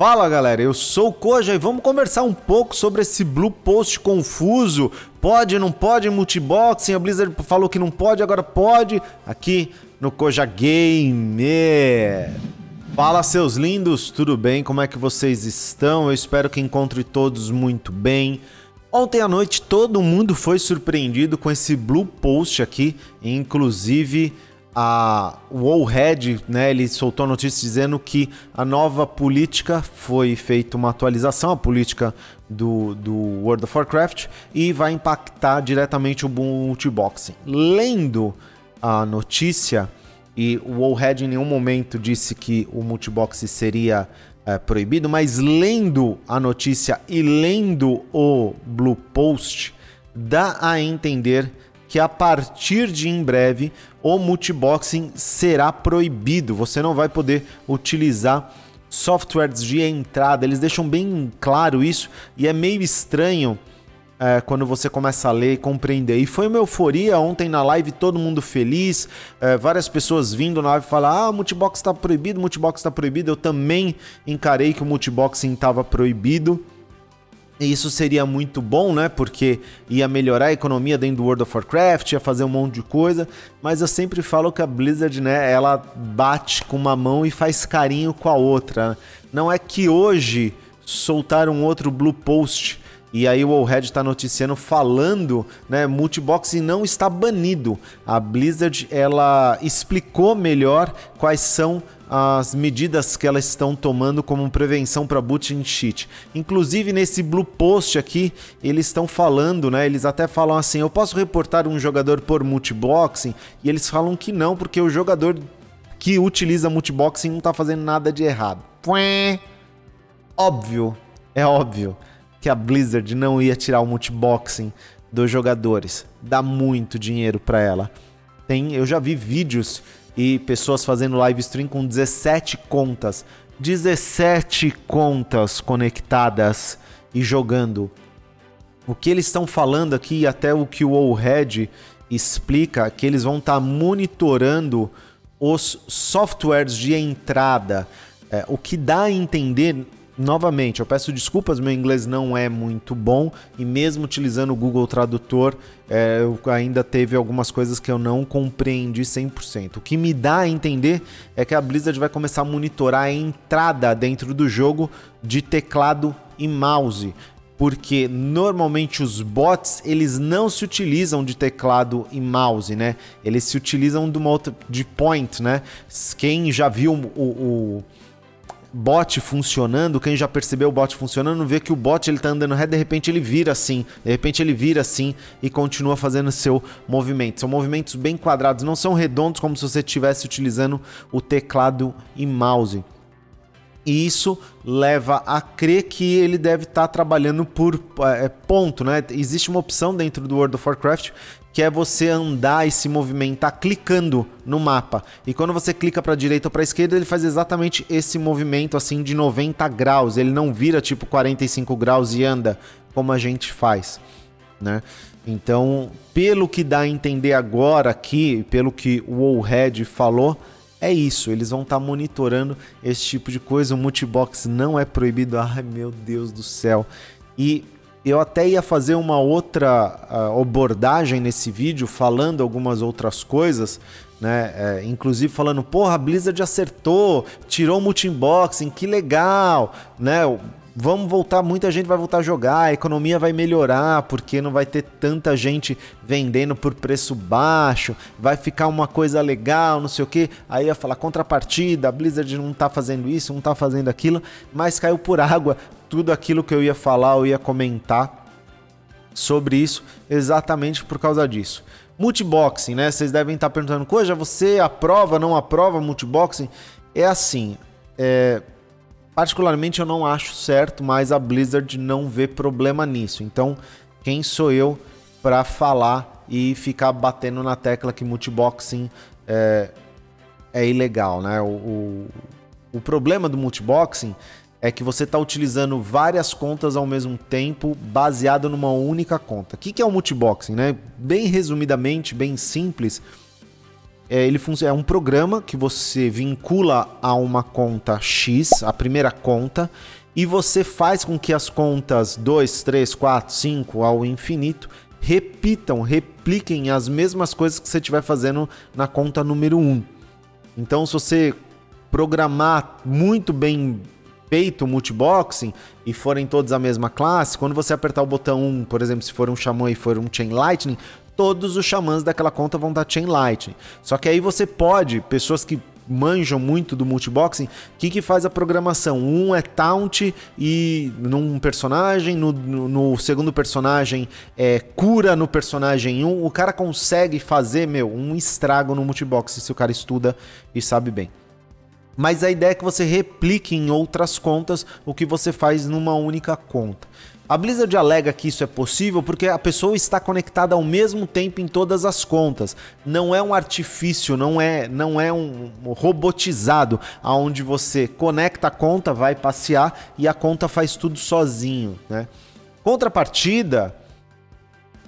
Fala galera, eu sou o Koja e vamos conversar um pouco sobre esse Blue Post confuso. Pode, não pode multiboxing? A Blizzard falou que não pode, agora pode. Aqui no Koja Game. Fala seus lindos, tudo bem? Como é que vocês estão? Eu espero que encontre todos muito bem. Ontem à noite todo mundo foi surpreendido com esse Blue Post aqui, inclusive a Wallhead, né, ele soltou a notícia dizendo que a nova política foi feita uma atualização, a política do, do World of Warcraft, e vai impactar diretamente o multiboxing. Lendo a notícia, e o Wallhead em nenhum momento disse que o multiboxing seria é, proibido, mas lendo a notícia e lendo o Blue Post, dá a entender que a partir de em breve o multiboxing será proibido. Você não vai poder utilizar softwares de entrada. Eles deixam bem claro isso e é meio estranho é, quando você começa a ler e compreender. E foi uma euforia ontem na live, todo mundo feliz, é, várias pessoas vindo na live falar: ah, o multibox está proibido, o multibox está proibido. Eu também encarei que o multiboxing estava proibido. Isso seria muito bom, né? Porque ia melhorar a economia dentro do World of Warcraft, ia fazer um monte de coisa. Mas eu sempre falo que a Blizzard, né? Ela bate com uma mão e faz carinho com a outra. Não é que hoje soltaram outro Blue Post e aí o Red está noticiando falando, né, multiboxing não está banido. A Blizzard ela explicou melhor quais são as medidas que elas estão tomando como prevenção para boot and cheat. Inclusive nesse blue post aqui, eles estão falando, né? Eles até falam assim: "Eu posso reportar um jogador por multiboxing?" E eles falam que não, porque o jogador que utiliza multiboxing não está fazendo nada de errado. Óbvio, é óbvio que a Blizzard não ia tirar o multiboxing dos jogadores. Dá muito dinheiro para ela. Tem, eu já vi vídeos e pessoas fazendo live stream com 17 contas. 17 contas conectadas e jogando. O que eles estão falando aqui, até o que o Allhead explica, que eles vão estar tá monitorando os softwares de entrada. É, o que dá a entender novamente, eu peço desculpas, meu inglês não é muito bom e mesmo utilizando o Google Tradutor, é, ainda teve algumas coisas que eu não compreendi 100%. O que me dá a entender é que a Blizzard vai começar a monitorar a entrada dentro do jogo de teclado e mouse, porque normalmente os bots eles não se utilizam de teclado e mouse, né? Eles se utilizam de outra de point, né? Quem já viu o, o bot funcionando, quem já percebeu o bot funcionando, vê que o bot ele tá andando reto, de repente ele vira assim, de repente ele vira assim e continua fazendo seu movimento. São movimentos bem quadrados, não são redondos como se você estivesse utilizando o teclado e mouse. E isso leva a crer que ele deve estar tá trabalhando por é, ponto, né? Existe uma opção dentro do World of Warcraft que é você andar e se movimentar clicando no mapa. E quando você clica para direita ou para esquerda, ele faz exatamente esse movimento assim de 90 graus. Ele não vira tipo 45 graus e anda como a gente faz, né? Então, pelo que dá a entender agora aqui, pelo que o Wallhead falou, é isso, eles vão estar tá monitorando esse tipo de coisa. O multibox não é proibido. Ai, meu Deus do céu. E eu até ia fazer uma outra uh, abordagem nesse vídeo, falando algumas outras coisas, né? É, inclusive falando, porra, a Blizzard acertou, tirou o multi-unboxing, que legal, né? vamos voltar, muita gente vai voltar a jogar, a economia vai melhorar, porque não vai ter tanta gente vendendo por preço baixo, vai ficar uma coisa legal, não sei o que. Aí ia falar contrapartida, a Blizzard não tá fazendo isso, não tá fazendo aquilo, mas caiu por água tudo aquilo que eu ia falar, eu ia comentar sobre isso exatamente por causa disso. Multiboxing, né? Vocês devem estar perguntando, Coja, você aprova, não aprova multiboxing? É assim, é, Particularmente eu não acho certo, mas a Blizzard não vê problema nisso. Então, quem sou eu para falar e ficar batendo na tecla que multiboxing é, é ilegal, né? O, o problema do multiboxing é que você está utilizando várias contas ao mesmo tempo, baseado numa única conta. O que, é o multiboxing? Né? Bem resumidamente, bem simples, é, ele é um programa que você vincula a uma conta X, a primeira conta, e você faz com que as contas 2, 3, 4, 5 ao infinito repitam, repliquem as mesmas coisas que você estiver fazendo na conta número 1. Um. Então, se você programar muito bem feito multiboxing e forem todos a mesma classe, quando você apertar o botão 1, por exemplo, se for um Xamã e for um Chain Lightning, todos os xamãs daquela conta vão dar Chain Lightning. Só que aí você pode, pessoas que manjam muito do multiboxing, o que, que faz a programação? Um é taunt e num personagem, no, no, no, segundo personagem é cura no personagem 1. Um, o cara consegue fazer, meu, um estrago no multiboxing se o cara estuda e sabe bem. Mas a ideia é que você replique em outras contas o que você faz numa única conta. A Blizzard alega que isso é possível porque a pessoa está conectada ao mesmo tempo em todas as contas. Não é um artifício, não é, não é um robotizado aonde você conecta a conta, vai passear e a conta faz tudo sozinho, né? Contrapartida,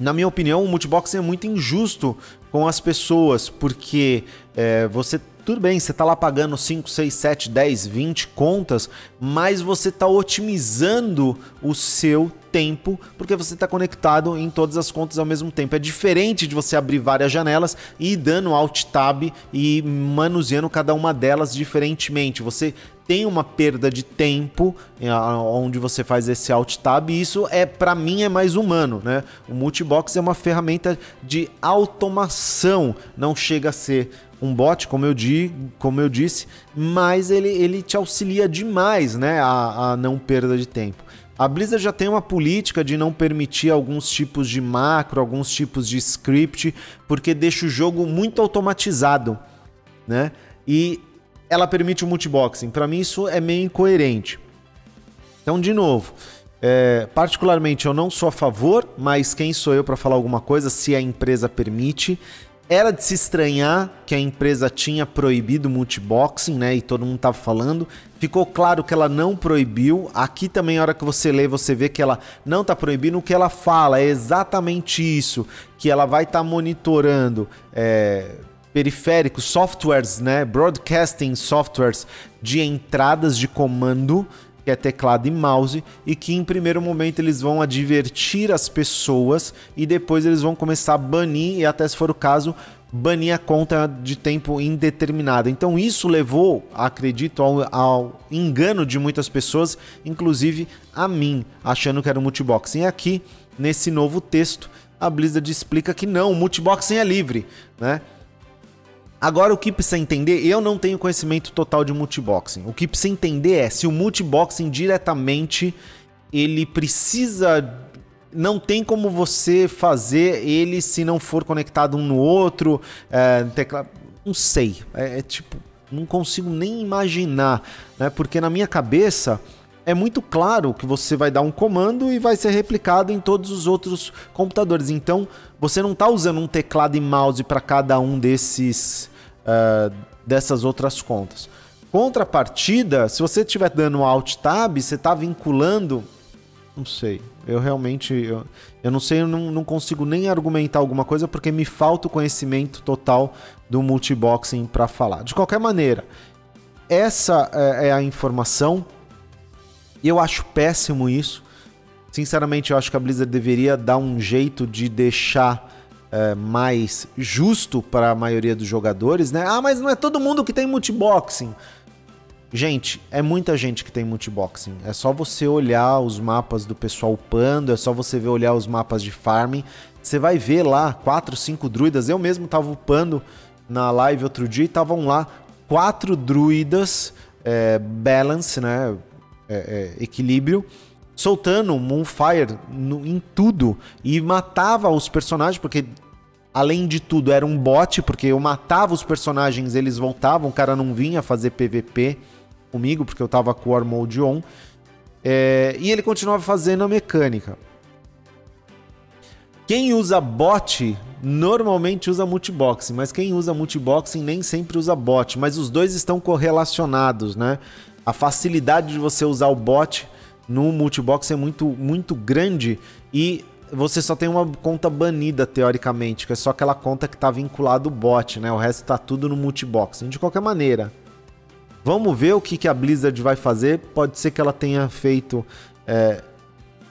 na minha opinião, o multiboxing é muito injusto com as pessoas, porque é, você tudo bem, você está lá pagando 5, 6, 7, 10, 20 contas, mas você está otimizando o seu tempo porque você está conectado em todas as contas ao mesmo tempo. É diferente de você abrir várias janelas e ir dando Alt Tab e manuseando cada uma delas diferentemente. Você tem uma perda de tempo é, onde você faz esse Alt Tab e isso é para mim é mais humano, né? O Multibox é uma ferramenta de automação, não chega a ser um bot, como eu, di, como eu disse, mas ele, ele te auxilia demais né, a, a não perda de tempo. A Blizzard já tem uma política de não permitir alguns tipos de macro, alguns tipos de script, porque deixa o jogo muito automatizado, né? E ela permite o multiboxing. Para mim isso é meio incoerente. Então, de novo, é, particularmente eu não sou a favor, mas quem sou eu para falar alguma coisa se a empresa permite? Era de se estranhar que a empresa tinha proibido multiboxing, né? E todo mundo tava falando. Ficou claro que ela não proibiu. Aqui também, a hora que você lê, você vê que ela não tá proibindo. O que ela fala é exatamente isso: que ela vai estar tá monitorando. É, periféricos, softwares, né, broadcasting softwares de entradas de comando que é teclado e mouse, e que em primeiro momento eles vão advertir as pessoas e depois eles vão começar a banir e até se for o caso banir a conta de tempo indeterminado. Então isso levou, acredito, ao, ao engano de muitas pessoas, inclusive a mim, achando que era o multiboxing. E aqui nesse novo texto a Blizzard explica que não, o multiboxing é livre, né? Agora, o que precisa entender, eu não tenho conhecimento total de multiboxing. O que precisa entender é se o multiboxing diretamente ele precisa. Não tem como você fazer ele se não for conectado um no outro. É. Não sei. É, é tipo. Não consigo nem imaginar. Né? Porque na minha cabeça é muito claro que você vai dar um comando e vai ser replicado em todos os outros computadores. Então, você não está usando um teclado e mouse para cada um desses uh, dessas outras contas. Contrapartida, se você estiver dando Alt Tab, você está vinculando. Não sei. Eu realmente. Eu, eu não sei, eu não, não consigo nem argumentar alguma coisa porque me falta o conhecimento total do multiboxing para falar. De qualquer maneira, essa é, é a informação. Eu acho péssimo isso. Sinceramente, eu acho que a Blizzard deveria dar um jeito de deixar é, mais justo para a maioria dos jogadores, né? Ah, mas não é todo mundo que tem multiboxing. Gente, é muita gente que tem multiboxing. É só você olhar os mapas do pessoal upando, é só você ver olhar os mapas de farming. Você vai ver lá quatro, cinco druidas. Eu mesmo tava upando na live outro dia e estavam lá quatro druidas é, balance, né? É, é, equilíbrio soltando Moonfire no, em tudo e matava os personagens, porque além de tudo era um bot, porque eu matava os personagens, eles voltavam, o cara não vinha fazer PVP comigo, porque eu tava com o War Mode on. É, e ele continuava fazendo a mecânica. Quem usa bot normalmente usa multiboxing, mas quem usa multiboxing nem sempre usa bot, mas os dois estão correlacionados, né? A facilidade de você usar o bot no multibox é muito, muito grande e você só tem uma conta banida, teoricamente, que é só aquela conta que tá vinculado ao bot, né? O resto tá tudo no multiboxing. De qualquer maneira, vamos ver o que, que a Blizzard vai fazer. Pode ser que ela tenha feito é,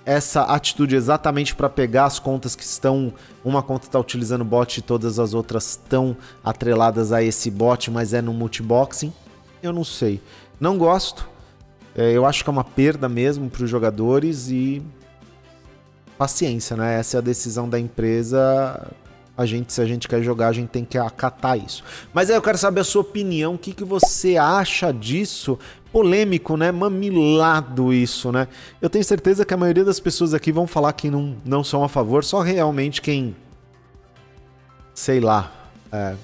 essa atitude exatamente para pegar as contas que estão. Uma conta está utilizando bot e todas as outras estão atreladas a esse bot, mas é no multiboxing. Eu não sei. Não gosto. É, eu acho que é uma perda mesmo para os jogadores e paciência, né? Essa é a decisão da empresa. A gente, se a gente quer jogar, a gente tem que acatar isso. Mas aí eu quero saber a sua opinião. O que, que você acha disso? Polêmico, né? Mamilado isso, né? Eu tenho certeza que a maioria das pessoas aqui vão falar que não, não são a favor, só realmente quem. Sei lá. É,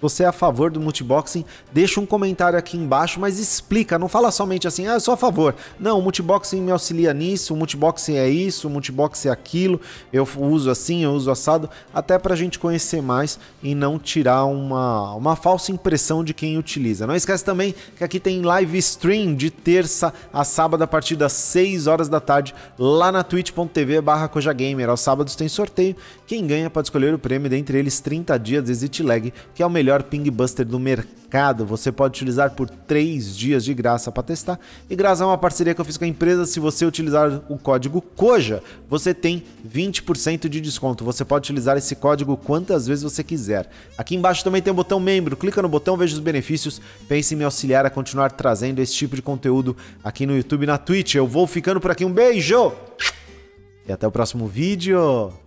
você é a favor do multiboxing, deixa um comentário aqui embaixo, mas explica, não fala somente assim, ah, eu sou a favor. Não, o multiboxing me auxilia nisso, o multiboxing é isso, o multiboxing é aquilo, eu uso assim, eu uso assado, até pra gente conhecer mais e não tirar uma, uma falsa impressão de quem utiliza. Não esquece também que aqui tem live stream de terça a sábado a partir das 6 horas da tarde, lá na twitch.tv barra Kojagamer. Aos sábados tem sorteio, quem ganha pode escolher o prêmio dentre eles 30 dias de Exit Lag, que é o melhor melhor ping buster do mercado. Você pode utilizar por 3 dias de graça para testar. E graças a uma parceria que eu fiz com a empresa, se você utilizar o código COJA, você tem 20% de desconto. Você pode utilizar esse código quantas vezes você quiser. Aqui embaixo também tem o botão membro. Clica no botão, veja os benefícios. Pense em me auxiliar a continuar trazendo esse tipo de conteúdo aqui no YouTube e na Twitch. Eu vou ficando por aqui. Um beijo! E até o próximo vídeo.